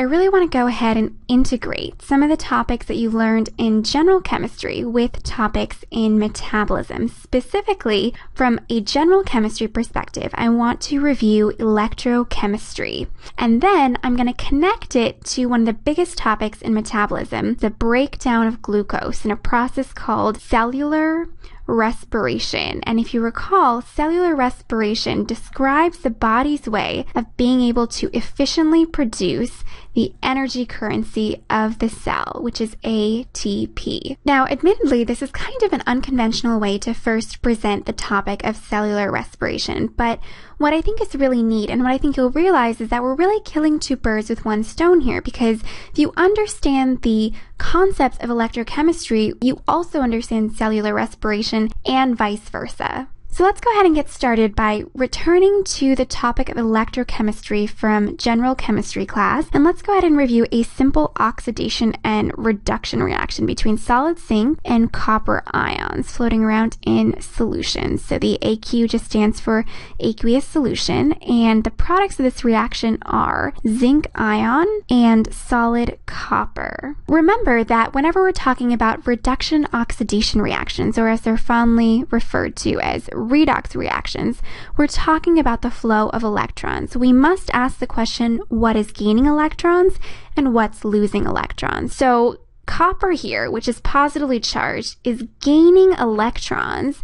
I really want to go ahead and integrate some of the topics that you learned in general chemistry with topics in metabolism. Specifically, from a general chemistry perspective, I want to review electrochemistry. And then I'm going to connect it to one of the biggest topics in metabolism, the breakdown of glucose in a process called cellular respiration. And if you recall, cellular respiration describes the body's way of being able to efficiently produce the energy currency of the cell, which is ATP. Now, admittedly, this is kind of an unconventional way to first present the topic of cellular respiration, but what I think is really neat and what I think you'll realize is that we're really killing two birds with one stone here because if you understand the concepts of electrochemistry, you also understand cellular respiration and vice versa. So let's go ahead and get started by returning to the topic of electrochemistry from general chemistry class. And let's go ahead and review a simple oxidation and reduction reaction between solid zinc and copper ions floating around in solution. So the AQ just stands for aqueous solution. And the products of this reaction are zinc ion and solid copper. Remember that whenever we're talking about reduction oxidation reactions, or as they're fondly referred to as redox reactions, we're talking about the flow of electrons. We must ask the question, what is gaining electrons and what's losing electrons? So copper here, which is positively charged, is gaining electrons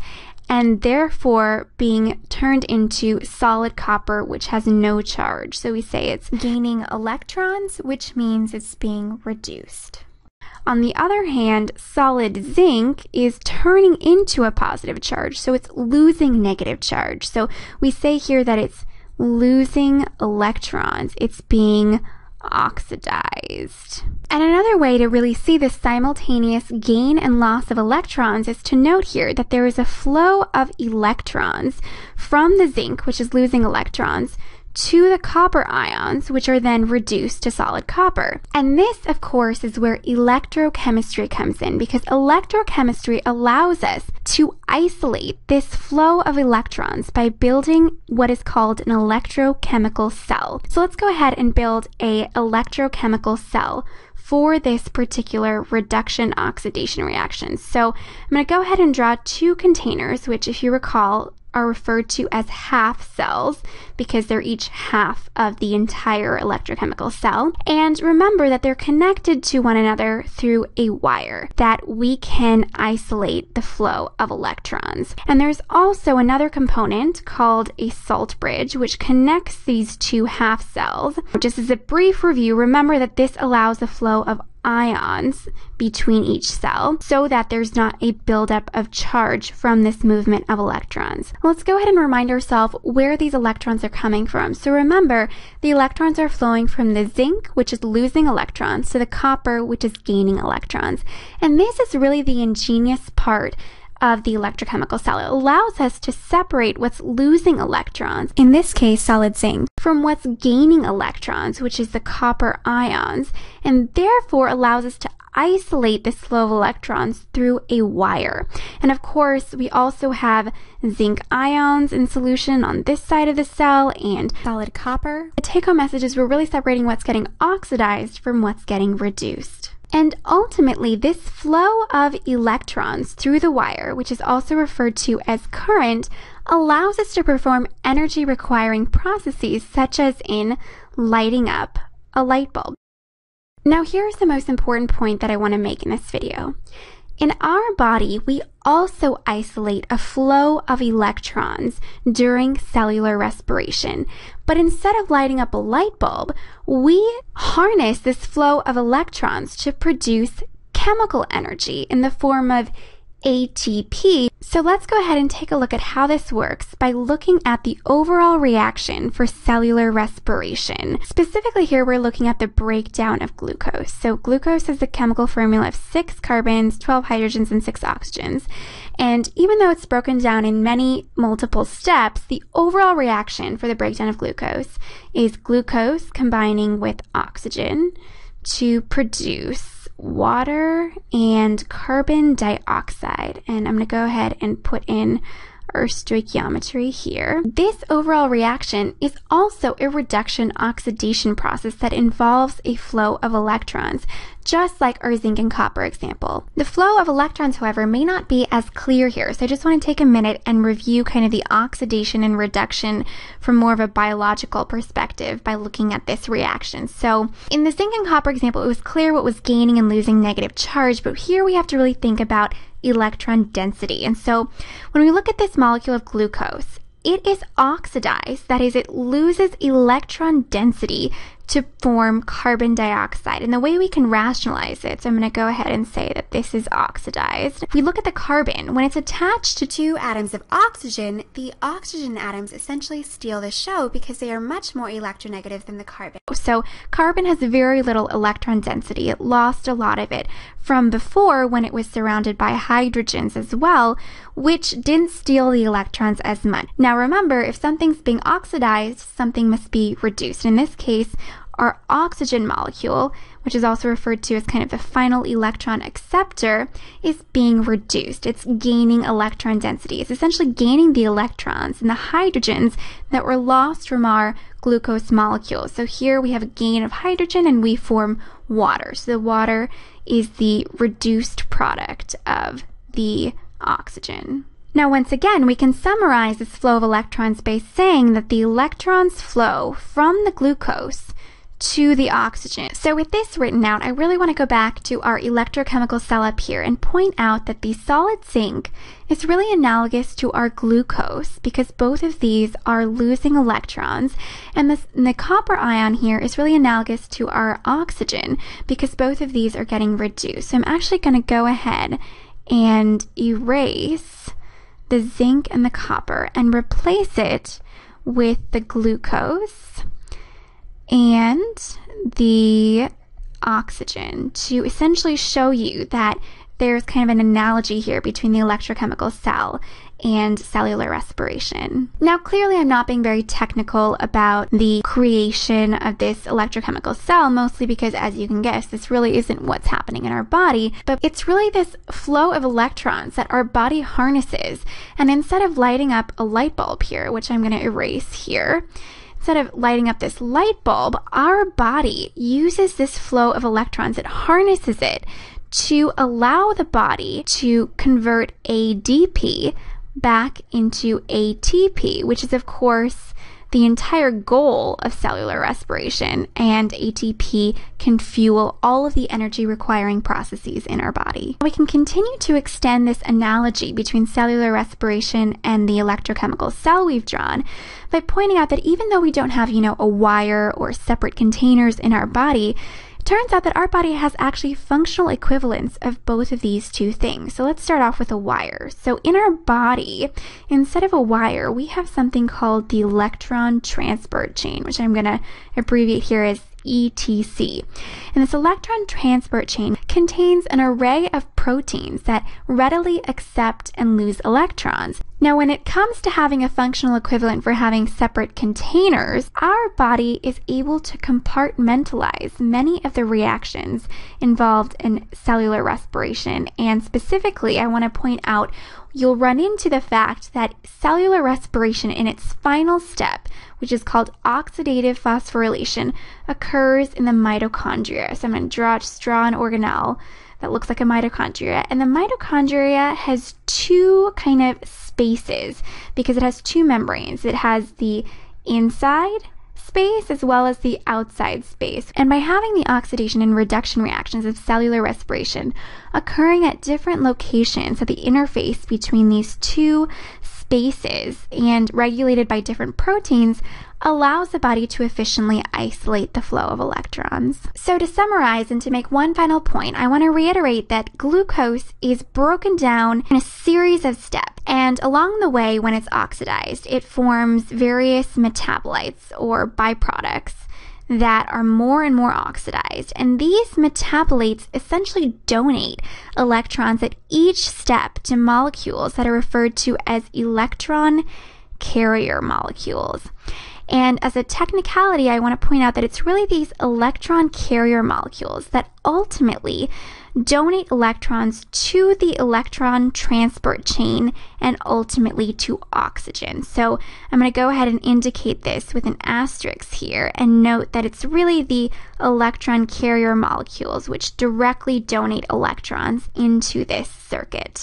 and therefore being turned into solid copper, which has no charge. So we say it's gaining electrons, which means it's being reduced. On the other hand, solid zinc is turning into a positive charge, so it's losing negative charge. So we say here that it's losing electrons. It's being oxidized. And another way to really see this simultaneous gain and loss of electrons is to note here that there is a flow of electrons from the zinc, which is losing electrons, to the copper ions, which are then reduced to solid copper. And this, of course, is where electrochemistry comes in because electrochemistry allows us to isolate this flow of electrons by building what is called an electrochemical cell. So let's go ahead and build a electrochemical cell for this particular reduction oxidation reaction. So I'm going to go ahead and draw two containers, which if you recall are referred to as half cells because they're each half of the entire electrochemical cell. And remember that they're connected to one another through a wire that we can isolate the flow of electrons. And there's also another component called a salt bridge, which connects these two half cells. Just as a brief review, remember that this allows the flow of ions between each cell so that there's not a buildup of charge from this movement of electrons. Let's go ahead and remind ourselves where these electrons are coming from. So remember, the electrons are flowing from the zinc, which is losing electrons, to the copper, which is gaining electrons. And this is really the ingenious part of the electrochemical cell. It allows us to separate what's losing electrons, in this case solid zinc, from what's gaining electrons, which is the copper ions, and therefore allows us to isolate this flow of electrons through a wire. And of course, we also have zinc ions in solution on this side of the cell and solid copper. The take home message is we're really separating what's getting oxidized from what's getting reduced. And ultimately, this flow of electrons through the wire, which is also referred to as current, allows us to perform energy requiring processes such as in lighting up a light bulb. Now, here's the most important point that I want to make in this video. In our body, we also isolate a flow of electrons during cellular respiration. But instead of lighting up a light bulb, we harness this flow of electrons to produce chemical energy in the form of ATP. So let's go ahead and take a look at how this works by looking at the overall reaction for cellular respiration. Specifically here, we're looking at the breakdown of glucose. So glucose is the chemical formula of six carbons, 12 hydrogens, and six oxygens. And even though it's broken down in many multiple steps, the overall reaction for the breakdown of glucose is glucose combining with oxygen to produce water and carbon dioxide. And I'm going to go ahead and put in our stoichiometry here. This overall reaction is also a reduction oxidation process that involves a flow of electrons, just like our zinc and copper example. The flow of electrons, however, may not be as clear here, so I just want to take a minute and review kind of the oxidation and reduction from more of a biological perspective by looking at this reaction. So in the zinc and copper example, it was clear what was gaining and losing negative charge, but here we have to really think about electron density. And so when we look at this molecule of glucose, it is oxidized, that is, it loses electron density to form carbon dioxide. And the way we can rationalize it, so I'm going to go ahead and say that this is oxidized. If we look at the carbon, when it's attached to two atoms of oxygen, the oxygen atoms essentially steal the show because they are much more electronegative than the carbon. So carbon has very little electron density. It lost a lot of it from before when it was surrounded by hydrogens as well, which didn't steal the electrons as much. Now remember, if something's being oxidized, something must be reduced. In this case, our oxygen molecule, which is also referred to as kind of the final electron acceptor, is being reduced. It's gaining electron density. It's essentially gaining the electrons and the hydrogens that were lost from our glucose molecule. So here we have a gain of hydrogen and we form water. So the water is the reduced product of the oxygen. Now, once again, we can summarize this flow of electrons by saying that the electrons flow from the glucose to the oxygen. So with this written out, I really want to go back to our electrochemical cell up here and point out that the solid zinc is really analogous to our glucose because both of these are losing electrons and, this, and the copper ion here is really analogous to our oxygen because both of these are getting reduced. So I'm actually going to go ahead and erase the zinc and the copper and replace it with the glucose and the oxygen to essentially show you that there's kind of an analogy here between the electrochemical cell and cellular respiration. Now, clearly, I'm not being very technical about the creation of this electrochemical cell, mostly because, as you can guess, this really isn't what's happening in our body, but it's really this flow of electrons that our body harnesses. And instead of lighting up a light bulb here, which I'm going to erase here, instead of lighting up this light bulb, our body uses this flow of electrons, it harnesses it to allow the body to convert ADP back into ATP, which is, of course, the entire goal of cellular respiration, and ATP can fuel all of the energy requiring processes in our body. We can continue to extend this analogy between cellular respiration and the electrochemical cell we've drawn by pointing out that even though we don't have, you know, a wire or separate containers in our body, turns out that our body has actually functional equivalents of both of these two things. So let's start off with a wire. So in our body, instead of a wire, we have something called the electron transport chain, which I'm going to abbreviate here as ETC. And this electron transport chain contains an array of proteins that readily accept and lose electrons. Now, when it comes to having a functional equivalent for having separate containers, our body is able to compartmentalize many of the reactions involved in cellular respiration. And specifically, I want to point out you'll run into the fact that cellular respiration in its final step, which is called oxidative phosphorylation, occurs in the mitochondria. So I'm going to draw, just draw an organelle that looks like a mitochondria. And the mitochondria has two kind of spaces because it has two membranes. It has the inside space as well as the outside space. And by having the oxidation and reduction reactions of cellular respiration occurring at different locations at the interface between these two spaces and regulated by different proteins allows the body to efficiently isolate the flow of electrons. So, to summarize and to make one final point, I want to reiterate that glucose is broken down in a series of steps. And along the way, when it's oxidized, it forms various metabolites or byproducts that are more and more oxidized. And these metabolites essentially donate electrons at each step to molecules that are referred to as electron carrier molecules. And as a technicality, I want to point out that it's really these electron carrier molecules that ultimately donate electrons to the electron transport chain and ultimately to oxygen. So I'm going to go ahead and indicate this with an asterisk here and note that it's really the electron carrier molecules which directly donate electrons into this circuit.